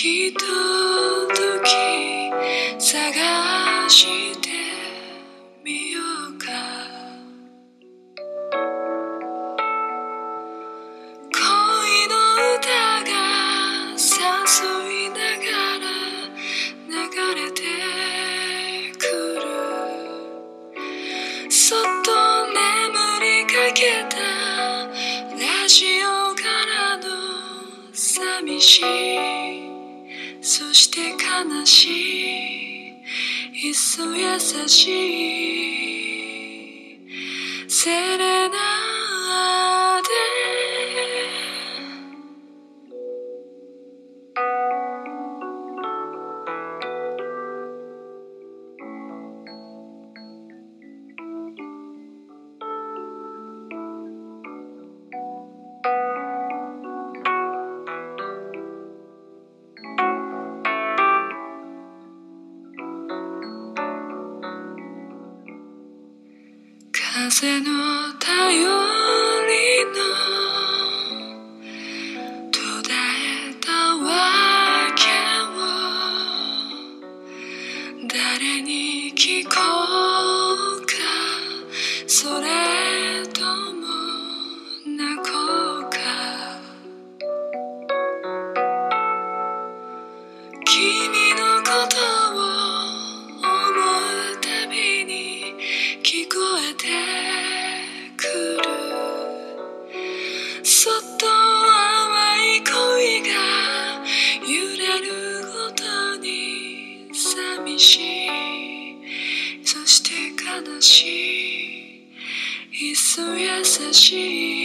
ひととき探してみようか。恋の歌が誘いながら流れてくる。そっと眠りかけたラジオからの寂しいそして悲しい。いっそ優しい。風の頼りの途絶えたわけを誰に聞こうか。それそっと淡い恋が揺れるごとに寂しい。そして悲しい。いっそ優しい。